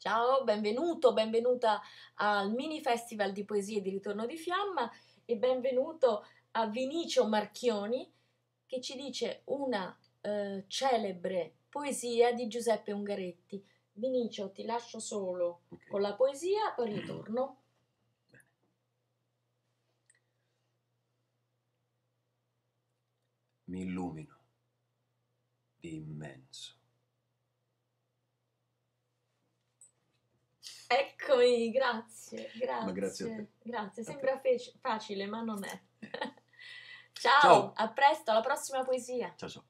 Ciao, benvenuto, benvenuta al mini festival di poesie di Ritorno di Fiamma e benvenuto a Vinicio Marchioni che ci dice una eh, celebre poesia di Giuseppe Ungaretti. Vinicio, ti lascio solo Ok. con la poesia, poi ritorno. Mi illumino di immenso. Eccomi, grazie, grazie. Ma grazie a te. Grazie, sembra fec- facile, ma non è. Ciao, Ciao. a presto, alla prossima poesia. Ciao ciao.